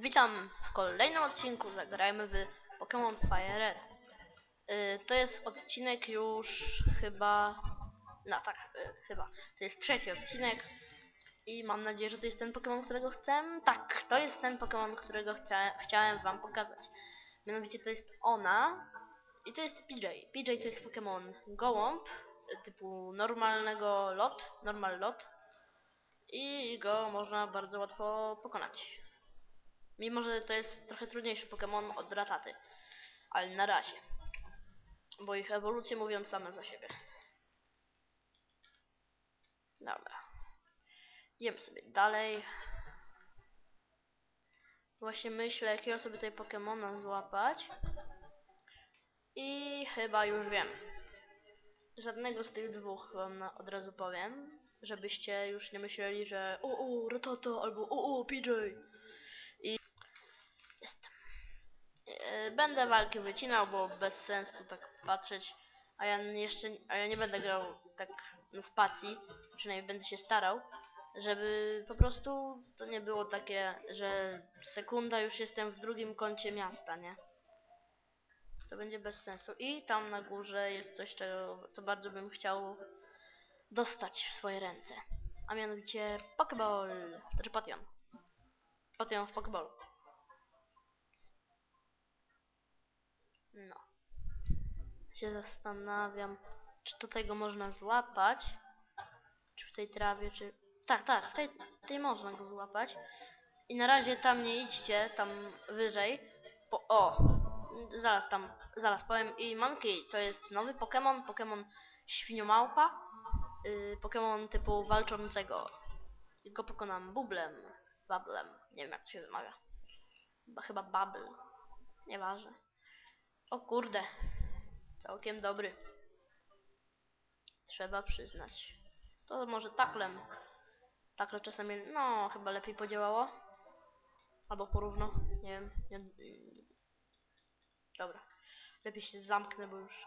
Witam w kolejnym odcinku Zagrajmy w Pokémon Fire Red. Y, to jest odcinek już chyba... No tak, y, chyba. To jest trzeci odcinek. I mam nadzieję, że to jest ten Pokémon, którego chcę. Tak, to jest ten Pokémon, którego chcia, chciałem wam pokazać. Mianowicie to jest ona. I to jest PJ. PJ to jest Pokémon gołąb y, typu normalnego lot, normal lot. I go można bardzo łatwo pokonać. Mimo, że to jest trochę trudniejszy Pokémon od Rataty. Ale na razie. Bo ich ewolucje mówią same za siebie. Dobra. Idziemy sobie dalej. Właśnie myślę, jakiego sobie tutaj Pokemona złapać. I chyba już wiem. Żadnego z tych dwóch wam na, od razu powiem. Żebyście już nie myśleli, że o, o, Ratata albo o, o, PJ. Jestem. E, Będę walki wycinał, bo bez sensu tak patrzeć. A ja jeszcze, a ja nie będę grał tak na spacji, przynajmniej będę się starał, żeby po prostu to nie było takie, że sekunda już jestem w drugim kącie miasta, nie? To będzie bez sensu. I tam na górze jest coś, czego, co bardzo bym chciał dostać w swoje ręce. A mianowicie Pokéball, znaczy Potion. Potion w Pokéballu. No. Się zastanawiam, czy to tego można złapać. Czy w tej trawie, czy... Tak, tak, w tej, tej można go złapać. I na razie tam nie idźcie, tam wyżej. Po, o! Zaraz tam, zaraz powiem. I Monkey to jest nowy Pokémon, Pokémon Świniomałpa. Yy, Pokémon typu walczącego. Go pokonam bublem. Bablem. Nie wiem jak to się wymawia. Chyba, Bubble. Nieważne. O kurde. Całkiem dobry. Trzeba przyznać. To może taklem. Takle czasami, no, chyba lepiej podziałało. Albo porówno. Nie wiem. Nie, dobra. Lepiej się zamknę, bo już...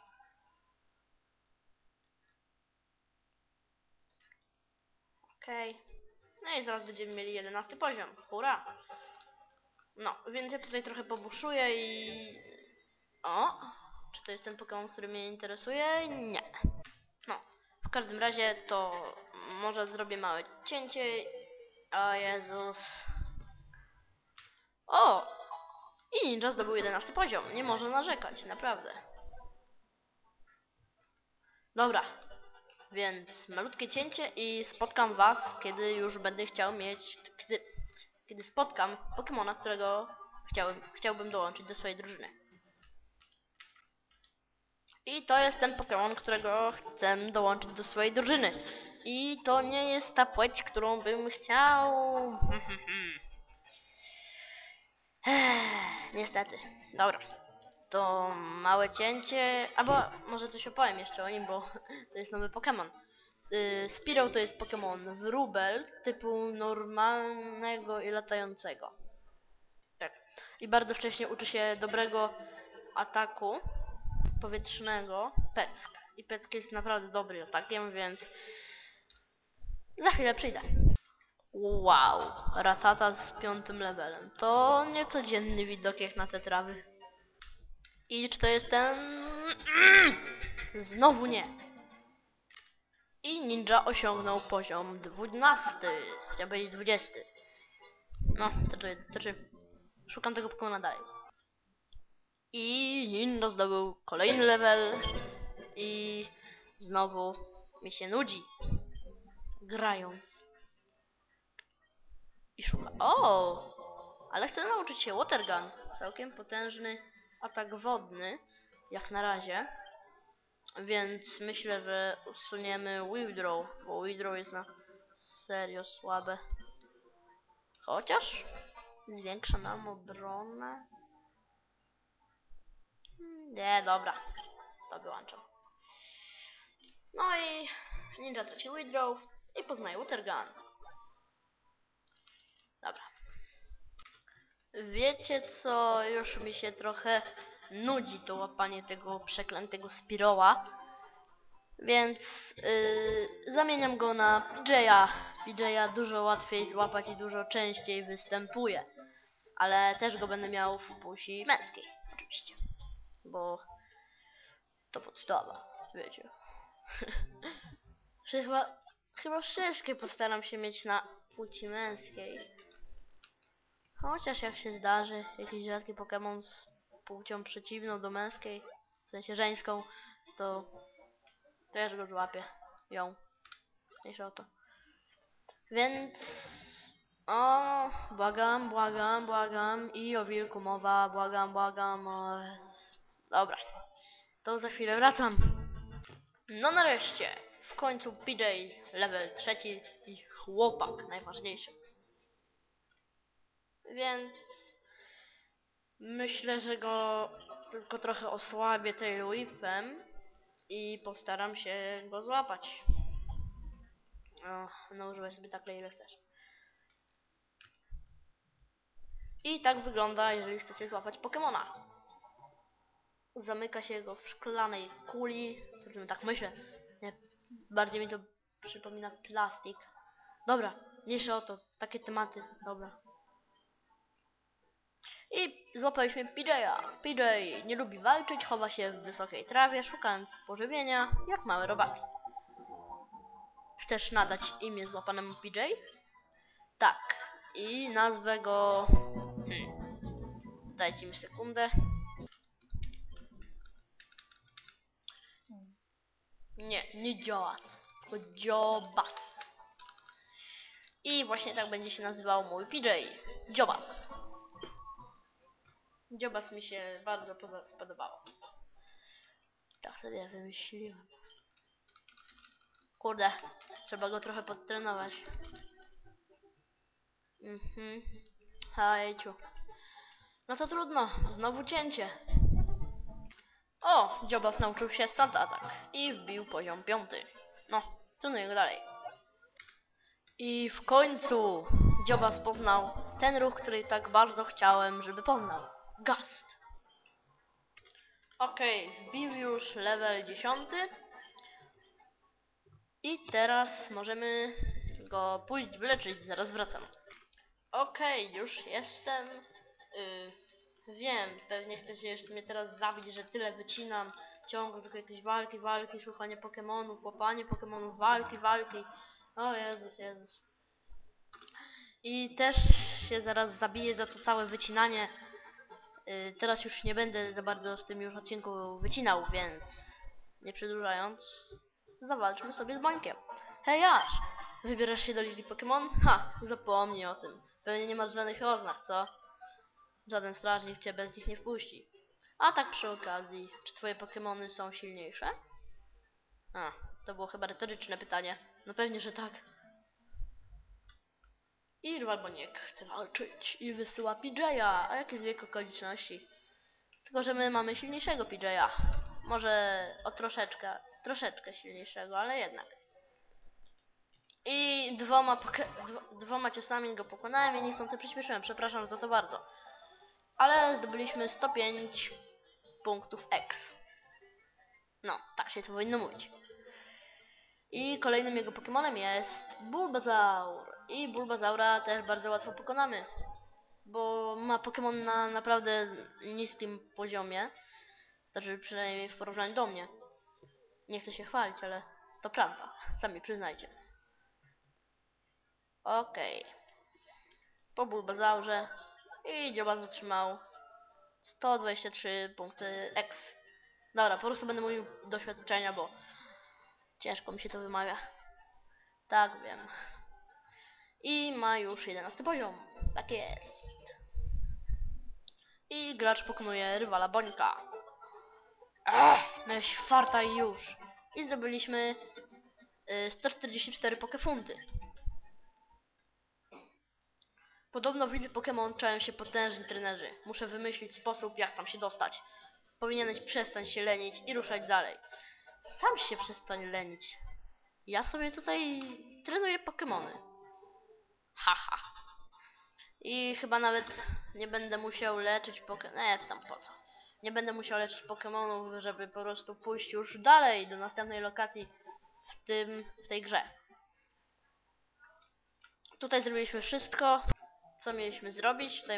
Okej. No i zaraz będziemy mieli 11 poziom. Hurra! No, więc ja tutaj trochę pobuszuję i... O! Czy to jest ten Pokémon, który mnie interesuje? Nie. No, w każdym razie to może zrobię małe cięcie. O Jezus. O! I Ninja zdobył 11 poziom. Nie może narzekać, naprawdę. Dobra. Więc malutkie cięcie i spotkam was, kiedy już będę chciał mieć... Kiedy, kiedy spotkam Pokemona, którego chciałem, chciałbym dołączyć do swojej drużyny. I to jest ten Pokémon, którego chcę dołączyć do swojej drużyny. I to nie jest ta płeć, którą bym chciał. Niestety. Dobra. To małe cięcie. Albo może coś opowiem jeszcze o nim, bo to jest nowy Pokémon. Yy, Spirou to jest Pokémon wróbel typu normalnego i latającego. Tak. I bardzo wcześnie uczy się dobrego ataku powietrznego Peck. I Peck jest naprawdę dobry atakiem, więc za chwilę przyjdę. Wow, ratata z piątym levelem. To niecodzienny widok jak na te trawy. I czy to jest ten... Znowu nie. I ninja osiągnął poziom 12. Chciał powiedzieć 20. No, to, to, to, to szukam tego Pokemona dalej. I Ninja zdobył kolejny level i znowu mi się nudzi grając. I szuka. O! Ale chcę nauczyć się Water Gun. Całkiem potężny atak wodny, jak na razie. Więc myślę, że usuniemy Withdraw, bo Withdraw jest na serio słabe. Chociaż zwiększa nam obronę. Nie, dobra. To wyłączam. No i Ninja traci Withdraw i poznaje Water Gun. Dobra. Wiecie co, już mi się trochę nudzi to łapanie tego przeklętego Spiroła. Więc yy, zamieniam go na PJ'a. PJ'a dużo łatwiej złapać i dużo częściej występuje. ale też go będę miał w płci męskiej, oczywiście. Bo to podstawa, wiecie. Chyba, chyba wszystkie postaram się mieć na płci męskiej. Chociaż jak się zdarzy jakiś rzadki Pokémon z płcią przeciwną do męskiej, w sensie żeńską, to też go złapię. Ją. Mniejsza o to. Więc... O, błagam, błagam, błagam i o wilku mowa, błagam, błagam, o. Dobra, to za chwilę wracam. No nareszcie, w końcu PJ, level trzeci i chłopak, najważniejszy. Więc myślę, że go tylko trochę osłabię tail whipem i postaram się go złapać. O, no używaj sobie tak ile chcesz. I tak wygląda, jeżeli chcecie złapać Pokemona. Zamyka się go w szklanej kuli, tak myślę. Nie, bardziej mi to przypomina plastik. Dobra, mniejsza o to, takie tematy, dobra. I złapaliśmy PJ'a. PJ nie lubi walczyć, chowa się w wysokiej trawie, szukając pożywienia, jak małe robaki. Chcesz nadać imię złapanemu PJ? Tak. I nazwę go... Hmm. Dajcie mi sekundę. Nie, nie Joas, tylko Jobas. I właśnie tak będzie się nazywał mój PJ. Jobas. Jobas mi się bardzo podo- spodobało. Tak sobie wymyśliłem. Kurde, trzeba go trochę podtrenować. Mhm. Hajciu. No to trudno, znowu cięcie. O, Dziobas nauczył się sand atak i wbił poziom piąty. No, trenuję go dalej. I w końcu Dziobas poznał ten ruch, który tak bardzo chciałem, żeby poznał. Gast. Okej, wbił już level 10. I teraz możemy go pójść wyleczyć, zaraz wracam. Okej, już jestem. Y, wiem, pewnie chcecie jeszcze mnie teraz zabić, że tyle wycinam. Ciągle tylko jakieś walki, walki, szukanie Pokemonów, łapanie Pokemonów, walki, walki. O Jezus, Jezus. I też się zaraz zabiję za to całe wycinanie. Y, teraz już nie będę za bardzo w tym już odcinku wycinał, więc nie przedłużając, zawalczmy sobie z Bońkiem. Hej Ash, wybierasz się do Ligi Pokémon? Ha, zapomnij o tym. Pewnie nie masz żadnych oznak, co? Żaden strażnik cię bez nich nie wpuści. A tak przy okazji, czy twoje Pokémony są silniejsze? A, to było chyba retoryczne pytanie. No pewnie, że tak. I Rwalboniek chce walczyć i wysyła PJ'a. A jaki wiek okoliczności? Tylko, że my mamy silniejszego PJ'a. Może o troszeczkę, troszeczkę silniejszego, ale jednak. I dwoma, dwoma ciosami go pokonałem i niechcący przyspieszyłem. Przepraszam za to bardzo. Ale zdobyliśmy 105 punktów X. No, tak się to powinno mówić. I kolejnym jego Pokemonem jest Bulbazaur. I Bulbazaura też bardzo łatwo pokonamy. Bo ma Pokemon na naprawdę niskim poziomie. Znaczy przynajmniej w porównaniu do mnie. Nie chcę się chwalić, ale to prawda. Sami przyznajcie. Okej. Po Bulbazaurze. I dzioba zatrzymał 123 punkty X. Dobra, po prostu będę mówił doświadczenia, bo ciężko mi się to wymawia. Tak, wiem. I ma już 11 poziom. Tak jest. I gracz pokonuje rywala Bońka. Ech, miałeś farta i już. I zdobyliśmy y, 144 pokefunty. Podobno w lidze Pokémon czają się potężni trenerzy. Muszę wymyślić sposób, jak tam się dostać. Powinieneś przestać się lenić i ruszać dalej. Sam się przestań lenić. Ja sobie tutaj trenuję Pokémony. Haha. I chyba nawet nie będę musiał leczyć Pokémonów. Nie, tam po co. Nie będę musiał leczyć Pokémonów, żeby po prostu pójść już dalej do następnej lokacji w tym, w tej grze. Tutaj zrobiliśmy wszystko, co mieliśmy zrobić. Tutaj